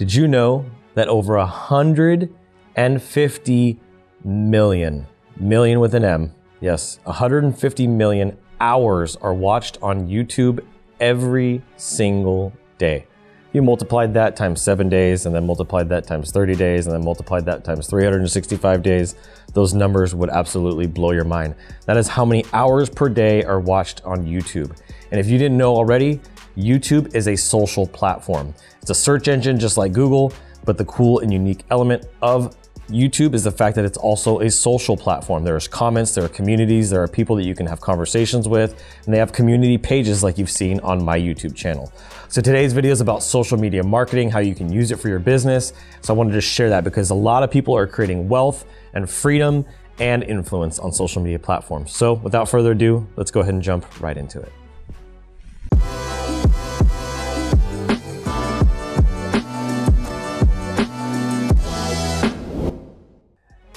Did you know that over 150 million, million with an M, yes, 150 million hours are watched on YouTube every single day? You multiplied that times seven days, and then multiplied that times 30 days, and then multiplied that times 365 days. Those numbers would absolutely blow your mind. That is how many hours per day are watched on YouTube. And if you didn't know already, YouTube is a social platform. It's a search engine just like Google, but the cool and unique element of YouTube is the fact that it's also a social platform. There's comments, there are communities, there are people that you can have conversations with, and they have community pages like you've seen on my YouTube channel. So today's video is about social media marketing, how you can use it for your business. So I wanted to share that because a lot of people are creating wealth and freedom and influence on social media platforms. So without further ado, let's go ahead and jump right into it.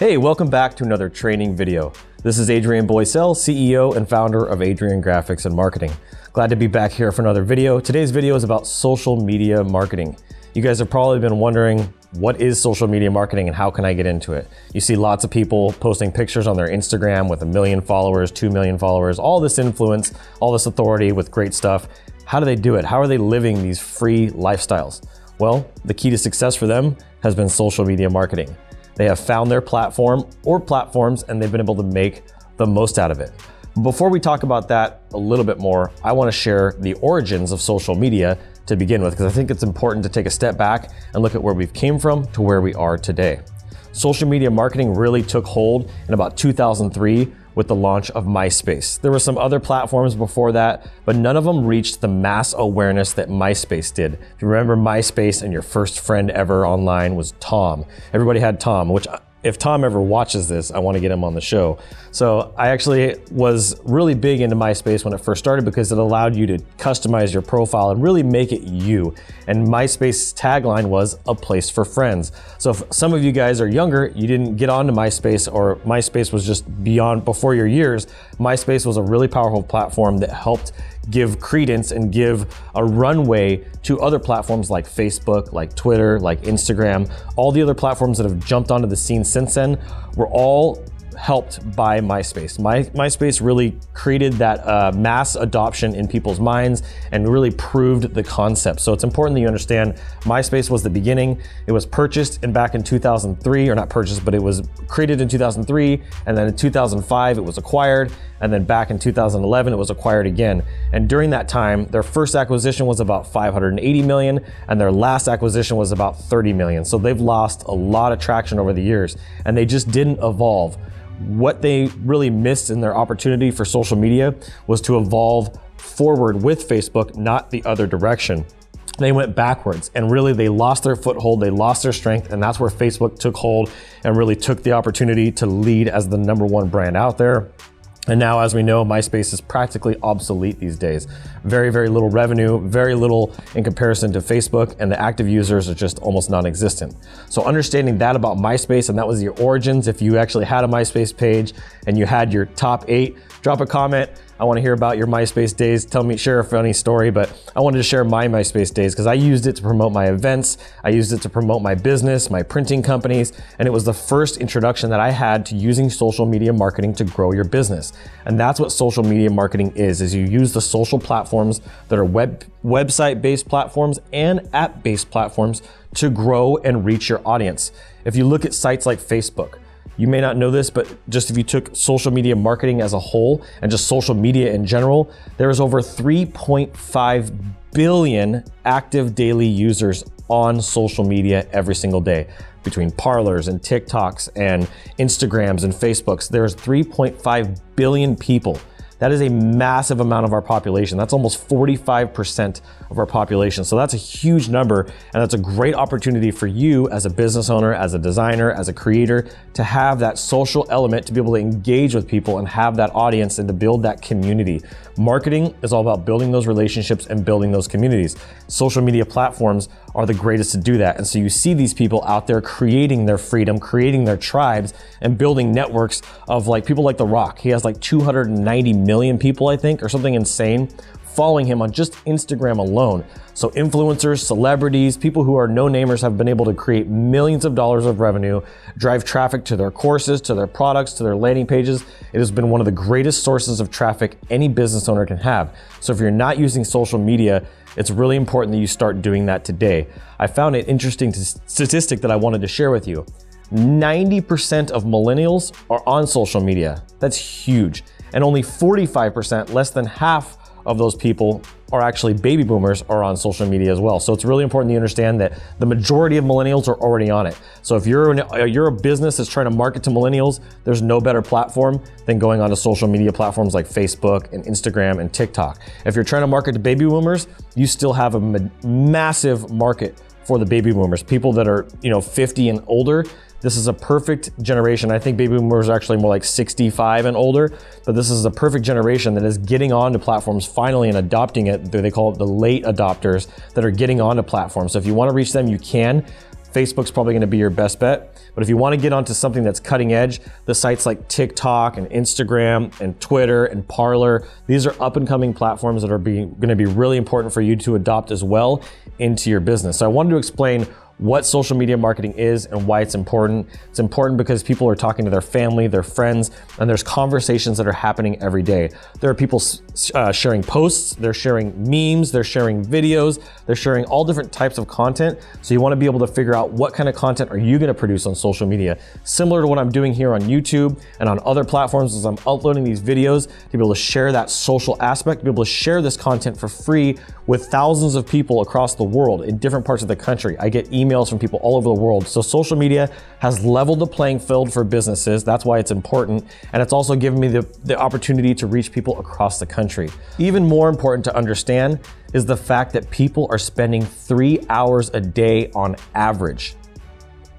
Hey, welcome back to another training video. This is Adrian Boysel, CEO and founder of Adrian Graphics and Marketing. Glad to be back here for another video. Today's video is about social media marketing. You guys have probably been wondering what is social media marketing and how can I get into it? You see lots of people posting pictures on their Instagram with a million followers, 2 million followers, all this influence, all this authority with great stuff. How do they do it? How are they living these free lifestyles? Well, the key to success for them has been social media marketing. They have found their platform or platforms and they've been able to make the most out of it. Before we talk about that a little bit more, I want to share the origins of social media to begin with because I think it's important to take a step back and look at where we've came from to where we are today. Social media marketing really took hold in about 2003 with the launch of MySpace. There were some other platforms before that, but none of them reached the mass awareness that MySpace did. If you remember MySpace and your first friend ever online was Tom. Everybody had Tom, which if Tom ever watches this, I want to get him on the show. So I actually was really big into MySpace when it first started because it allowed you to customize your profile and really make it you. And MySpace's tagline was a place for friends. So if some of you guys are younger, you didn't get onto MySpace or MySpace was just beyond before your years, MySpace was a really powerful platform that helped give credence and give a runway to other platforms like Facebook, like Twitter, like Instagram. All the other platforms that have jumped onto the scene since then were all helped by MySpace. My, MySpace really created that uh, mass adoption in people's minds and really proved the concept. So it's important that you understand MySpace was the beginning. It was purchased and back in 2003, or not purchased, but it was created in 2003. And then in 2005, it was acquired. And then back in 2011, it was acquired again. And during that time, their first acquisition was about 580 million, and their last acquisition was about 30 million. So they've lost a lot of traction over the years, and they just didn't evolve what they really missed in their opportunity for social media was to evolve forward with Facebook, not the other direction. They went backwards and really they lost their foothold, they lost their strength, and that's where Facebook took hold and really took the opportunity to lead as the number one brand out there. And now, as we know, MySpace is practically obsolete these days. Very, very little revenue, very little in comparison to Facebook, and the active users are just almost non existent. So, understanding that about MySpace, and that was your origins, if you actually had a MySpace page and you had your top eight, drop a comment. I want to hear about your MySpace days. Tell me, share a funny story, but I wanted to share my MySpace days because I used it to promote my events. I used it to promote my business, my printing companies, and it was the first introduction that I had to using social media marketing to grow your business. And that's what social media marketing is, is you use the social platforms that are web website-based platforms and app-based platforms to grow and reach your audience. If you look at sites like Facebook, you may not know this, but just if you took social media marketing as a whole and just social media in general, there is over 3.5 billion active daily users on social media every single day. Between Parlers and TikToks and Instagrams and Facebooks, there's 3.5 billion people that is a massive amount of our population. That's almost 45% of our population. So that's a huge number. And that's a great opportunity for you as a business owner, as a designer, as a creator to have that social element to be able to engage with people and have that audience and to build that community. Marketing is all about building those relationships and building those communities. Social media platforms are the greatest to do that. And so you see these people out there creating their freedom, creating their tribes, and building networks of like people like The Rock. He has like 290 million people, I think, or something insane following him on just Instagram alone. So influencers, celebrities, people who are no-namers have been able to create millions of dollars of revenue, drive traffic to their courses, to their products, to their landing pages. It has been one of the greatest sources of traffic any business owner can have. So if you're not using social media, it's really important that you start doing that today. I found an interesting statistic that I wanted to share with you. 90% of millennials are on social media. That's huge. And only 45%, less than half of those people are actually baby boomers are on social media as well. So it's really important to understand that the majority of millennials are already on it. So if you're an, uh, you're a business that's trying to market to millennials, there's no better platform than going onto social media platforms like Facebook and Instagram and TikTok. If you're trying to market to baby boomers, you still have a ma massive market for the baby boomers, people that are, you know, 50 and older this is a perfect generation. I think baby boomers are actually more like 65 and older, but this is a perfect generation that is getting onto platforms finally and adopting it. They call it the late adopters that are getting onto platforms. So if you want to reach them, you can. Facebook's probably going to be your best bet. But if you want to get onto something that's cutting edge, the sites like TikTok and Instagram and Twitter and Parler, these are up and coming platforms that are going to be really important for you to adopt as well into your business. So I wanted to explain what social media marketing is and why it's important. It's important because people are talking to their family, their friends, and there's conversations that are happening every day. There are people uh, sharing posts, they're sharing memes, they're sharing videos, they're sharing all different types of content. So you wanna be able to figure out what kind of content are you gonna produce on social media. Similar to what I'm doing here on YouTube and on other platforms as I'm uploading these videos to be able to share that social aspect, to be able to share this content for free with thousands of people across the world in different parts of the country. I get emails from people all over the world. So social media has leveled the playing field for businesses. That's why it's important. And it's also given me the, the opportunity to reach people across the country. Even more important to understand is the fact that people are spending three hours a day on average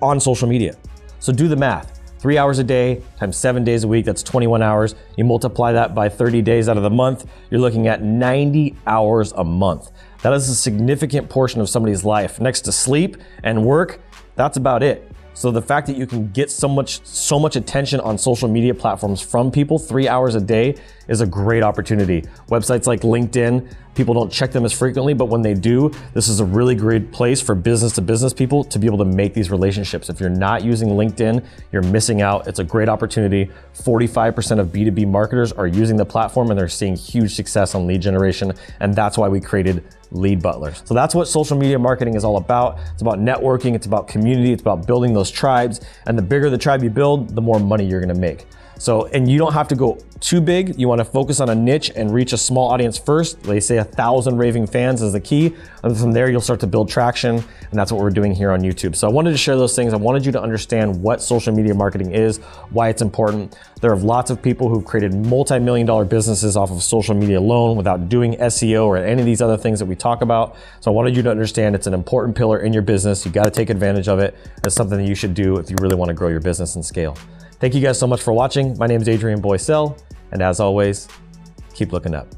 on social media. So do the math. Three hours a day times seven days a week, that's 21 hours. You multiply that by 30 days out of the month, you're looking at 90 hours a month. That is a significant portion of somebody's life. Next to sleep and work, that's about it. So the fact that you can get so much so much attention on social media platforms from people 3 hours a day is a great opportunity. Websites like LinkedIn, people don't check them as frequently, but when they do, this is a really great place for business to business people to be able to make these relationships. If you're not using LinkedIn, you're missing out. It's a great opportunity. 45% of B2B marketers are using the platform and they're seeing huge success on lead generation, and that's why we created lead butlers. So that's what social media marketing is all about. It's about networking, it's about community, it's about building those tribes. And the bigger the tribe you build, the more money you're gonna make. So, and you don't have to go too big. You want to focus on a niche and reach a small audience first. They say a thousand raving fans is the key. And from there, you'll start to build traction. And that's what we're doing here on YouTube. So I wanted to share those things. I wanted you to understand what social media marketing is, why it's important. There are lots of people who've created multi-million dollar businesses off of social media alone without doing SEO or any of these other things that we talk about. So I wanted you to understand it's an important pillar in your business. You got to take advantage of it. It's something that you should do if you really want to grow your business and scale. Thank you guys so much for watching. My name is Adrian Boysel, and as always, keep looking up.